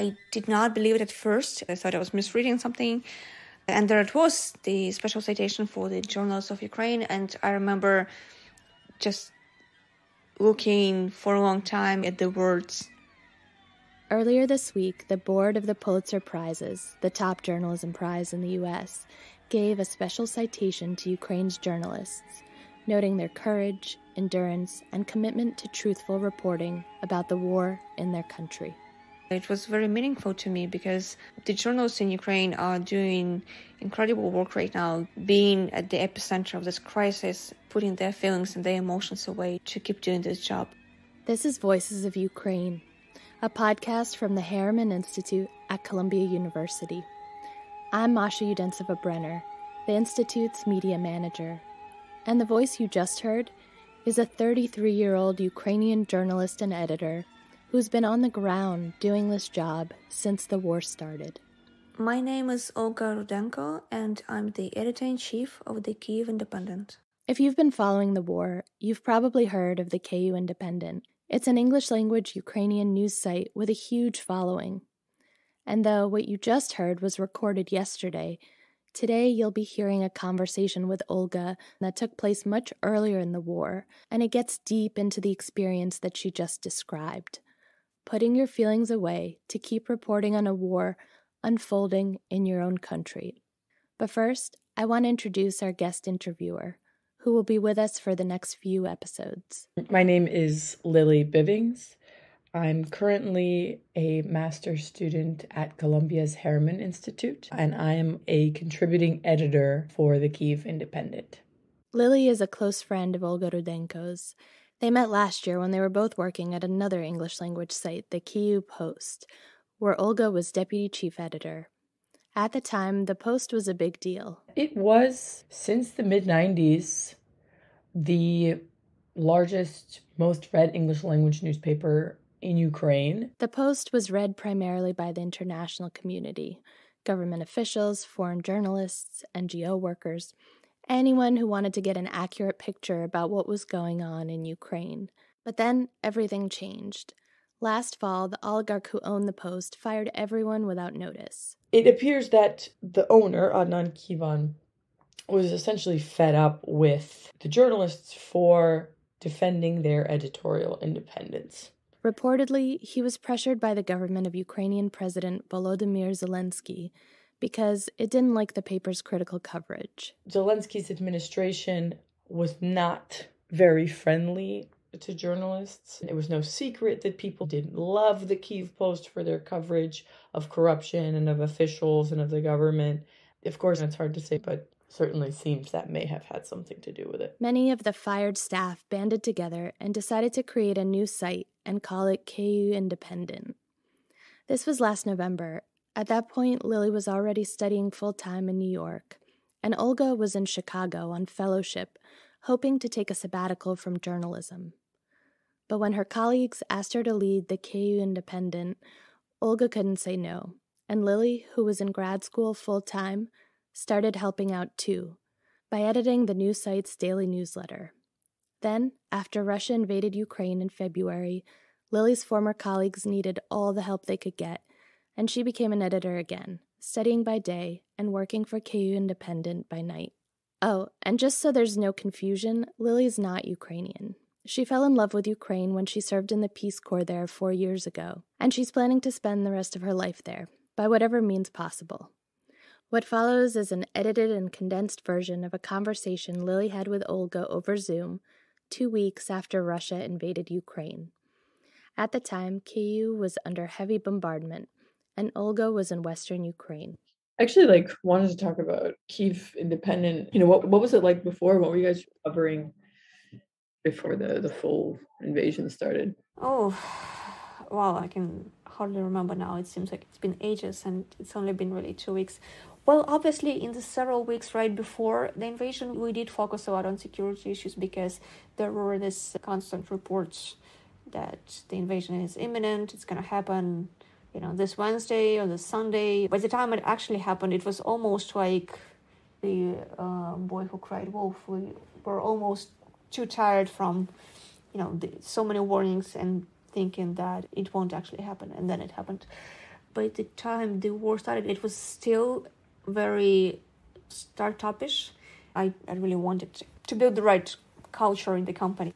I did not believe it at first. I thought I was misreading something. And there it was, the special citation for the journalists of Ukraine. And I remember just looking for a long time at the words. Earlier this week, the board of the Pulitzer Prizes, the top journalism prize in the U.S., gave a special citation to Ukraine's journalists, noting their courage, endurance, and commitment to truthful reporting about the war in their country. It was very meaningful to me because the journalists in Ukraine are doing incredible work right now, being at the epicenter of this crisis, putting their feelings and their emotions away to keep doing this job. This is Voices of Ukraine, a podcast from the Harriman Institute at Columbia University. I'm Masha Udensiva Brenner, the Institute's media manager. And the voice you just heard is a 33 year old Ukrainian journalist and editor who's been on the ground doing this job since the war started. My name is Olga Rudenko, and I'm the editor in chief of the Kyiv Independent. If you've been following the war, you've probably heard of the Kyiv Independent. It's an English language Ukrainian news site with a huge following. And though what you just heard was recorded yesterday, Today, you'll be hearing a conversation with Olga that took place much earlier in the war, and it gets deep into the experience that she just described putting your feelings away to keep reporting on a war unfolding in your own country. But first, I want to introduce our guest interviewer, who will be with us for the next few episodes. My name is Lili Bivings. I'm currently a master's student at Columbia's Harriman Institute, and I am a contributing editor for the Kyiv Independent. Lili is a close friend of Olga Rudenko's, they met last year when they were both working at another English language site, the Kyiv Post, where Olga was deputy chief editor. At the time, the Post was a big deal. It was, since the mid 90s, the largest, most read English language newspaper in Ukraine. The Post was read primarily by the international community government officials, foreign journalists, NGO workers, anyone who wanted to get an accurate picture about what was going on in Ukraine. But then everything changed. Last fall, the oligarch who owned the post fired everyone without notice. It appears that the owner, Adnan Kivan, was essentially fed up with the journalists for defending their editorial independence. Reportedly, he was pressured by the government of Ukrainian President Volodymyr Zelensky because it didn't like the paper's critical coverage. Zelensky's administration was not very friendly to journalists. It was no secret that people didn't love the Kyiv Post for their coverage of corruption and of officials and of the government. Of course, it's hard to say, but certainly seems that may have had something to do with it. Many of the fired staff banded together and decided to create a new site and call it Kyiv Independent. This was last November, at that point, Lili was already studying full time in New York, and Olga was in Chicago on fellowship, hoping to take a sabbatical from journalism. But when her colleagues asked her to lead the Kyiv Independent, Olga couldn't say no, and Lili, who was in grad school full time, started helping out too by editing the new site's daily newsletter. Then, after Russia invaded Ukraine in February, Lili's former colleagues needed all the help they could get and she became an editor again, studying by day and working for Kyiv Independent by night. Oh, and just so there's no confusion, Lili's not Ukrainian. She fell in love with Ukraine when she served in the Peace Corps there four years ago, and she's planning to spend the rest of her life there, by whatever means possible. What follows is an edited and condensed version of a conversation Lili had with Olga over Zoom two weeks after Russia invaded Ukraine. At the time, Kyiv was under heavy bombardment, and Olga was in Western Ukraine. Actually, like wanted to talk about Kyiv Independent. You know, what what was it like before? What were you guys covering before the the full invasion started? Oh, well, I can hardly remember now. It seems like it's been ages, and it's only been really two weeks. Well, obviously, in the several weeks right before the invasion, we did focus a lot on security issues because there were these constant reports that the invasion is imminent, it's going to happen you know, this Wednesday or this Sunday. By the time it actually happened, it was almost like the uh, boy who cried wolf. We were almost too tired from, you know, the, so many warnings and thinking that it won't actually happen, and then it happened. by the time the war started, it was still very startupish. I, I really wanted to build the right culture in the company.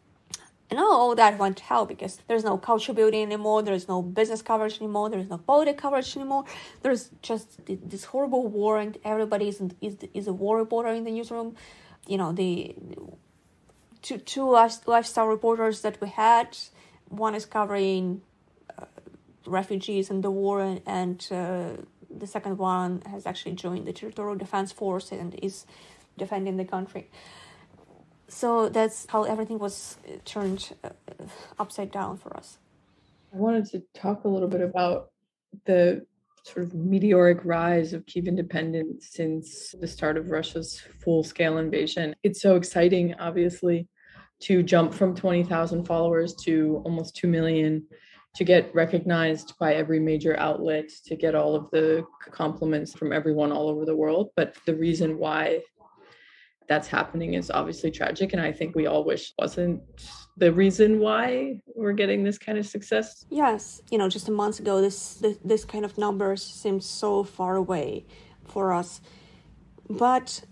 And all that went to hell because there's no culture building anymore, there's no business coverage anymore, there's no politics coverage anymore. There's just this horrible war, and everybody is, is, is a war reporter in the newsroom. You know, the two, two lifestyle reporters that we had, one is covering uh, refugees and the war, and, and uh, the second one has actually joined the territorial defense force and is defending the country so that's how everything was uh, turned uh, upside down for us. I wanted to talk a little bit about the sort of meteoric rise of Kyiv Independent's since the start of Russia's full scale invasion. It's so exciting, obviously, to jump from 20,000 followers to almost 2 million, to get recognized by every major outlet, to get all of the compliments from everyone all over the world. But the reason why that's happening is obviously tragic and i think we all wish wasn't the reason why we're getting this kind of success. Yes you know just a month ago this this, this kind of numbers seemed so far away for us. But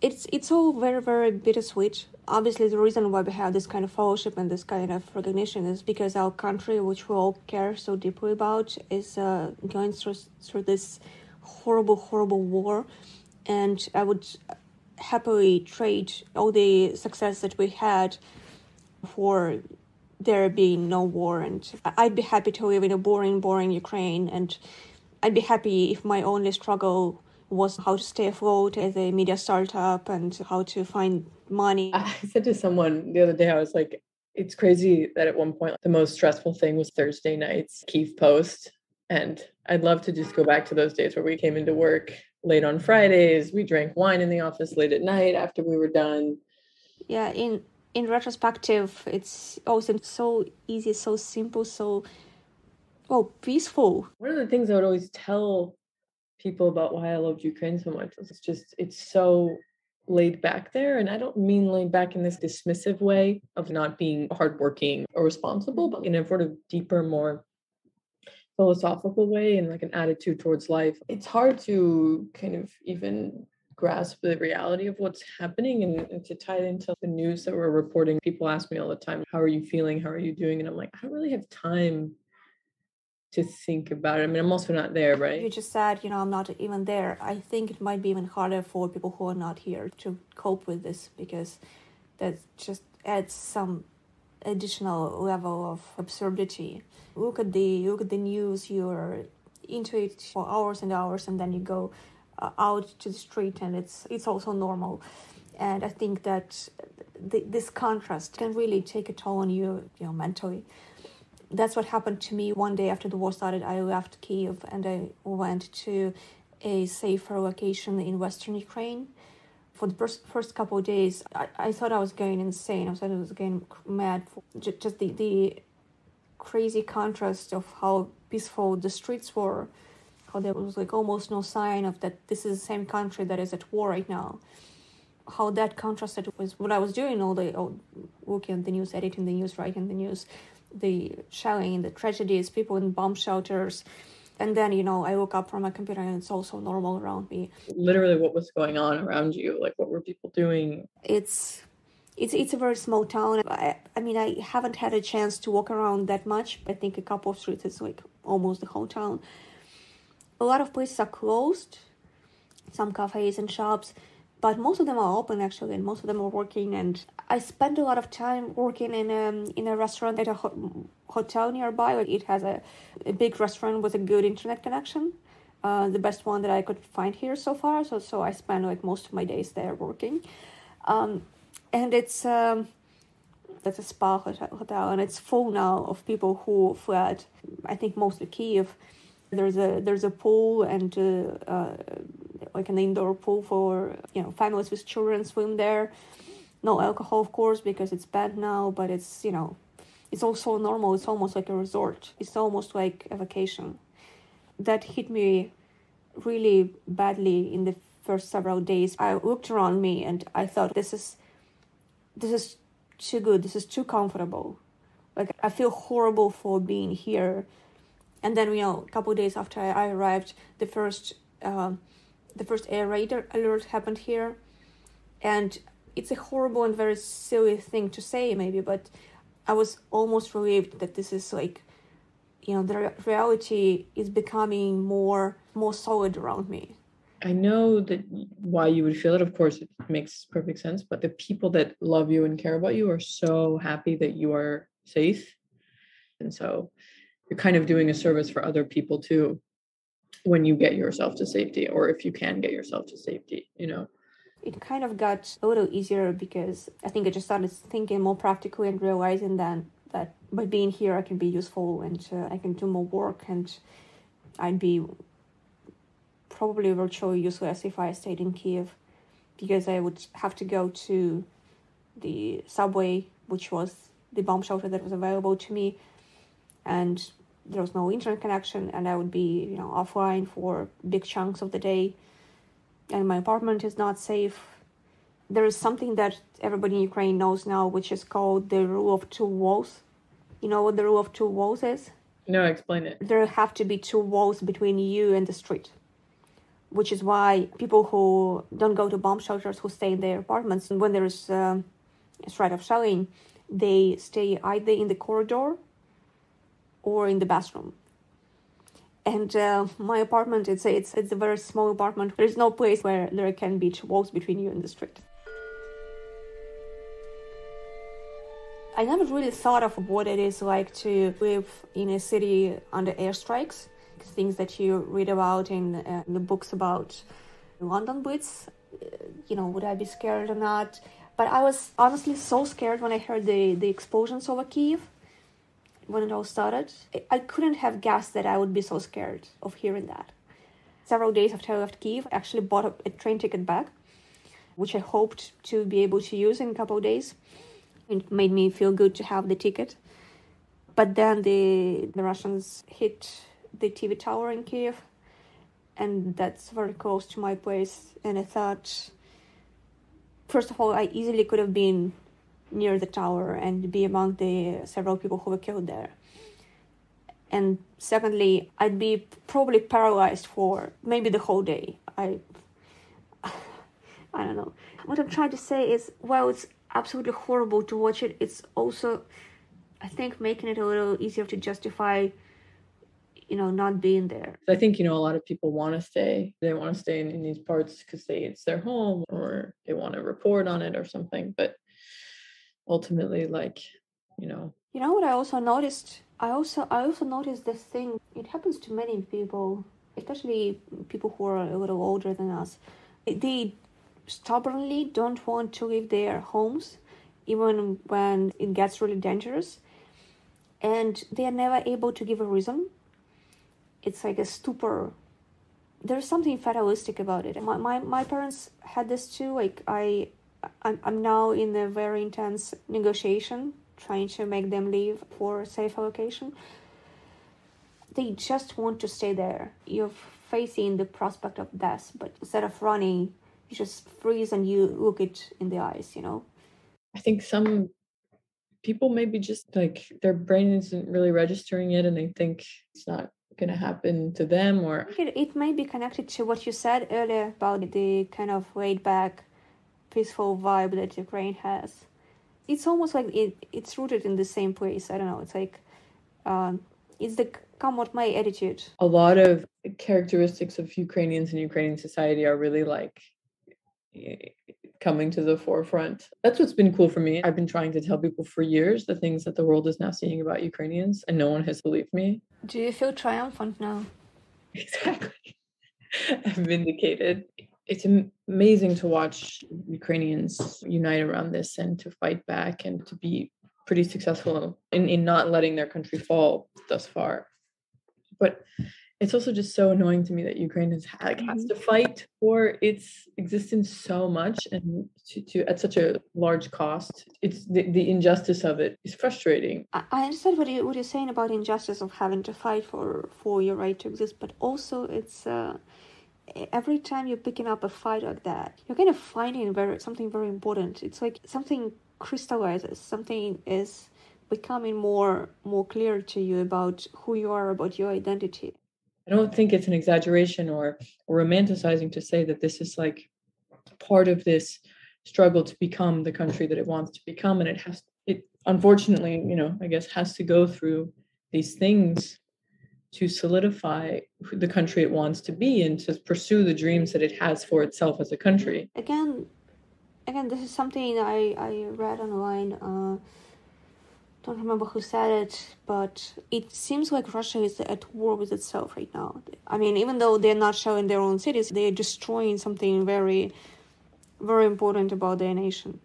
it's it's all very very bittersweet. Obviously the reason why we have this kind of fellowship and this kind of recognition is because our country which we all care so deeply about is uh, going through through this horrible horrible war. And i would happily trade all the success that we had for there being no war. And i'd be happy to live in a boring boring ukraine. And i'd be happy if my only struggle was how to stay afloat as a media startup and how to find money. I said to someone the other day i was like it's crazy that at one point the most stressful thing was thursday nights kiev post and i'd love to just go back to those days where we came into work late on Fridays. We drank wine in the office late at night after we were done. Yeah, in in retrospective, it's also so easy, so simple, so oh peaceful. One of the things I would always tell people about why I loved Ukraine so much is it's just it's so laid back there. And I don't mean laid back in this dismissive way of not being hardworking or responsible, but in a sort of deeper, more philosophical way and like an attitude towards life, it's hard to kind of even grasp the reality of what's happening and, and, to tie it into the news that we're reporting. People ask me all the time, How are you feeling? How are you doing? And I'm like, I don't really have time to think about it. I mean, I'm also not there, right? You just said, you know, I'm not even there. I think it might be even harder for people who are not here to cope with this because that just adds some additional level of absurdity. Look at the look at the news. You're into it for hours and hours, and then you go uh, out to the street, and it's it's also normal. And I think that the, this contrast can really take a toll on you, you know, mentally. That's what happened to me one day after the war started. I left Kiev and I went to a safer location in western Ukraine for the first, first couple of days, I, I thought I was going insane. I thought I was going mad. For just, just the, the crazy contrast of how peaceful the streets were, how there was like almost no sign of that this is the same country that is at war right now. How that contrasted with what I was doing all day, all, looking at the news, editing the news, writing the news, the shelling, the tragedies, people in bomb shelters, and then you know i woke up from my computer and it's also normal around me. Literally what was going on around you? Like what were people doing? It's it's it's a very small town. I, I mean i haven't had a chance to walk around that much. I think a couple of streets is like almost the whole town. A lot of places are closed. Some cafes and shops but most of them are open actually and most of them are working and i spend a lot of time working in a, um, in a restaurant at a ho- hotel nearby. It has a, a big restaurant with a good internet connection uh, the best one that i could find here so far. So so i spend like most of my days there working. Um, and it's um, that's a spa hotel and it's full now of people who fled i think mostly kiev there's a there's a pool and uh, uh, like an indoor pool for you know families with children swim there. No alcohol, of course, because it's banned now. But it's you know, it's also normal. It's almost like a resort. It's almost like a vacation. That hit me really badly in the first several days. I looked around me and I thought this is this is too good. This is too comfortable. Like I feel horrible for being here And then you know, a couple days after I arrived, the first uh, the first air raid alert happened here, and it's a horrible and very silly thing to say, maybe, but I was almost relieved that this is like, you know, the reality is becoming more more solid around me. I know that why you would feel it. Of course, it makes perfect sense. But the people that love you and care about you are so happy that you are safe, and so you're kind of doing a service for other people too when you get yourself to safety, or if you can get yourself to safety. You know it kind of got a little easier because I think I just started thinking more practically and realizing that that by being here I can be useful and uh, I can do more work and I'd be probably virtually useless if I stayed in Kiev because I would have to go to the subway, which was the bomb shelter that was available to me, and there was no internet connection, and I would be you know offline for big chunks of the day and my apartment is not safe. There is something that everybody in Ukraine knows now, which is called the rule of two walls. You know what the rule of two walls is? No, explain it. There have to be two walls between you and the street, which is why people who don't go to bomb shelters, who stay in their apartments, when there's um, a threat of shelling, they stay either in the corridor or in the bathroom and uh, my apartment it's a, it's it's a very small apartment. There's no place where there can be walls between you and the street. I never really thought of what it is like to live in a city under airstrikes. Things that you read about in, uh, the books about london blitz uh, you know would i be scared or not? But i was honestly so scared when i heard the, the explosions over kiev when it all started. I couldn't have guessed that I would be so scared of hearing that. Several days after I left Kiev, I actually bought a, a train ticket back, which I hoped to be able to use in a couple of days. It made me feel good to have the ticket. But then the the Russians hit the TV tower in Kiev, and that's very close to my place. And I thought, first of all, I easily could have been near the tower and be among the several people who were killed there. And secondly, I'd be probably paralyzed for maybe the whole day. I I don't know. What I'm trying to say is while it's absolutely horrible to watch it, it's also I think making it a little easier to justify you know not being there i think you know a lot of people want to stay they want to stay in, in these parts because they it's their home or they want to report on it or something but ultimately like you know you know what i also noticed? I also i also noticed this thing it happens to many people especially people who are a little older than us. They stubbornly don't want to leave their homes even when it gets really dangerous and they are never able to give a reason. It's like a stupor. There's something fatalistic about it. My, my, my parents had this too like i I'm, I'm now in a very intense negotiation trying to make them leave for a safe location they just want to stay there. You're facing the prospect of death but instead of running you just freeze and you look it in the eyes you know? I think some people maybe just like their brain isn't really registering it and they think it's not going to happen to them or it, it may be connected to what you said earlier about the kind of laid back peaceful vibe that Ukraine has. It's almost like it, it's rooted in the same place. I don't know. It's like um, it's the come what may attitude. A lot of characteristics of Ukrainians and Ukrainian society are really like coming to the forefront. That's what's been cool for me. I've been trying to tell people for years the things that the world is now seeing about Ukrainians, and no one has believed me. Do you feel triumphant now? Exactly. I'm vindicated it's amazing to watch Ukrainians unite around this and to fight back and to be pretty successful in, in not letting their country fall thus far. But it's also just so annoying to me that Ukraine has, like, has mm-hmm. to fight for its existence so much and to, to at such a large cost. It's the, the injustice of it is frustrating. I understand what you what you're saying about injustice of having to fight for for your right to exist, but also it's uh, every time you're picking up a fight like that, you're kind of finding very something very important. It's like something crystallizes, something is becoming more more clear to you about who you are, about your identity. I don't think it's an exaggeration or, or romanticizing to say that this is like part of this struggle to become the country that it wants to become and it has it unfortunately you know i guess has to go through these things to solidify the country it wants to be and to pursue the dreams that it has for itself as a country again again this is something i i read online uh don't remember who said it, but it seems like Russia is at war with itself right now. I mean, even though they're not showing their own cities, they're destroying something very very important about their nation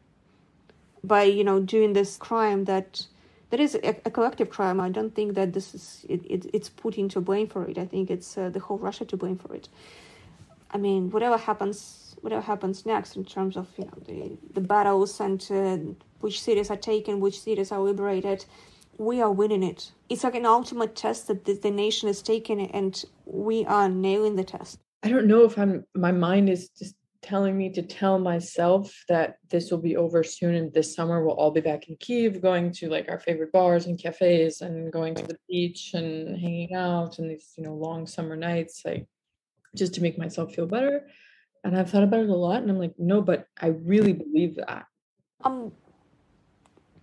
by you know doing this crime that that is a, a collective crime i don't think that this is it, it, it's putin to blame for it. I think it's uh, the whole russia to blame for it. I mean whatever happens whatever happens next in terms of you know the, the battles and uh, which cities are taken which cities are liberated we are winning it. It's like an ultimate test that the, the nation is taking and we are nailing the test. I don't know if i'm my mind is just telling me to tell myself that this will be over soon and this summer we'll all be back in Kiev going to like our favorite bars and cafes and going to the beach and hanging out and these you know long summer nights like just to make myself feel better. And I've thought about it a lot and I'm like no but I really believe that. I'm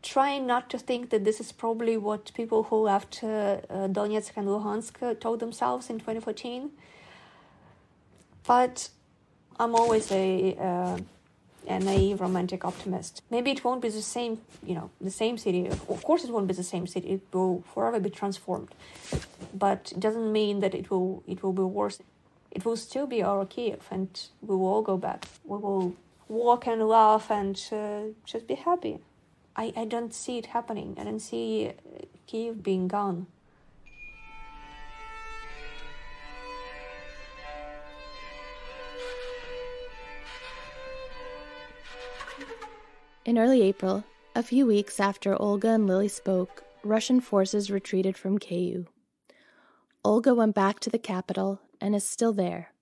trying not to think that this is probably what people who left uh, Donetsk and Luhansk told themselves in 2014 but I'm always a uh, a naive romantic optimist. Maybe it won't be the same, you know, the same city. Of course, it won't be the same city. It will forever be transformed, but it doesn't mean that it will it will be worse. It will still be our Kiev, and we will all go back. We will walk and laugh and uh, just be happy. I, I don't see it happening. I don't see Kiev being gone. In early April, a few weeks after Olga and Lili spoke, Russian forces retreated from Kyiv. Olga went back to the capital and is still there.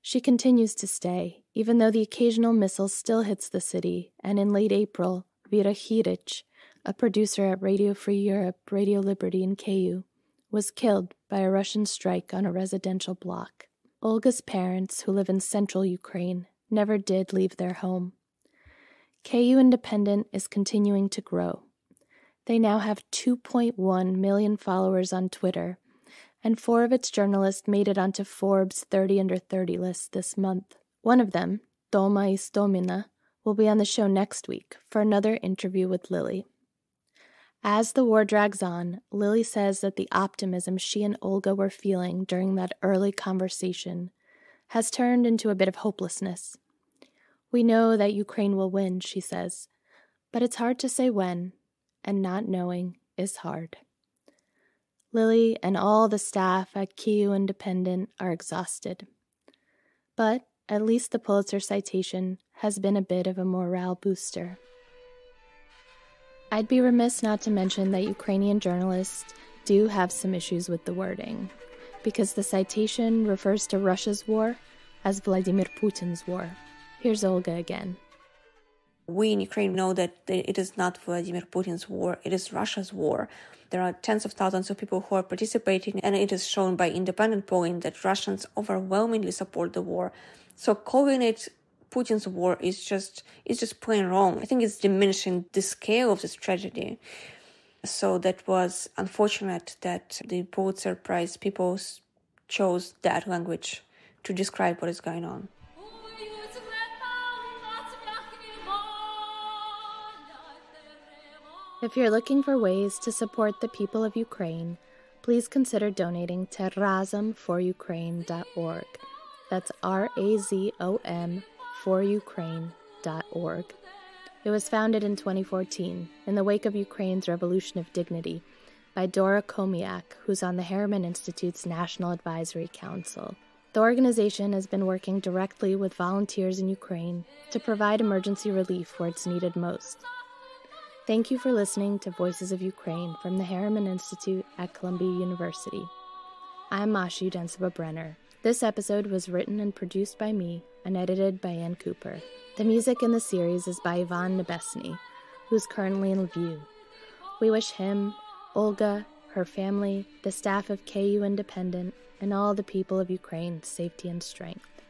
She continues to stay, even though the occasional missile still hits the city, and in late April, Vera Khirich, a producer at Radio Free Europe, Radio Liberty in Kyiv, was killed by a Russian strike on a residential block. Olga's parents, who live in central Ukraine, never did leave their home. Kyiv Independent is continuing to grow. They now have 2.1 million followers on Twitter, and four of its journalists made it onto Forbes 30 under 30 list this month. One of them, Toma Istomina, will be on the show next week for another interview with Lili. As the war drags on, Lili says that the optimism she and Olga were feeling during that early conversation has turned into a bit of hopelessness. We know that Ukraine will win, she says, but it's hard to say when, and not knowing is hard. Lili and all the staff at Kyiv Independent are exhausted. But at least the Pulitzer citation has been a bit of a morale booster. I'd be remiss not to mention that Ukrainian journalists do have some issues with the wording, because the citation refers to Russia's war as Vladimir Putin's war. Here's Olga again. We in Ukraine know that it is not Vladimir Putin's war, it is Russia's war. There are tens of thousands of people who are participating, and it is shown by independent polling that Russians overwhelmingly support the war. So calling it Putin's war is just is just plain wrong. I think it's diminishing the scale of this tragedy. So that was unfortunate that the Pulitzer Prize people chose that language to describe what is going on. If you're looking for ways to support the people of Ukraine, please consider donating to razomforukraine.org. That's R A Z O M for Ukraine.org. It was founded in 2014 in the wake of Ukraine's Revolution of Dignity by Dora Chomiak, who's on the Harriman Institute's National Advisory Council. The organization has been working directly with volunteers in Ukraine to provide emergency relief where it's needed most. Thank you for listening to Voices of Ukraine from the Harriman Institute at Columbia University. I'm Masha Udensiva Brenner. This episode was written and produced by me and edited by Ann Cooper. The music in the series is by Ivan Nebesny, who's currently in Lviv. We wish him, Olga, her family, the staff of Kyiv Independent, and all the people of Ukraine safety and strength.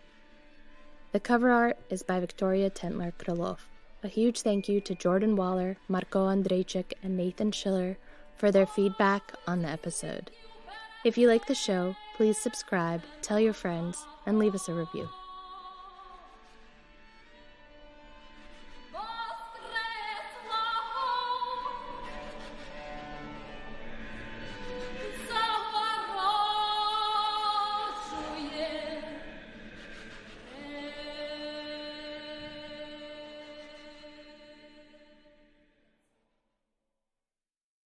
The cover art is by Victoria Tentler Krylov. A huge thank you to Jordan Waller, Marco Andrejczyk, and Nathan Schiller for their feedback on the episode. If you like the show, please subscribe, tell your friends, and leave us a review.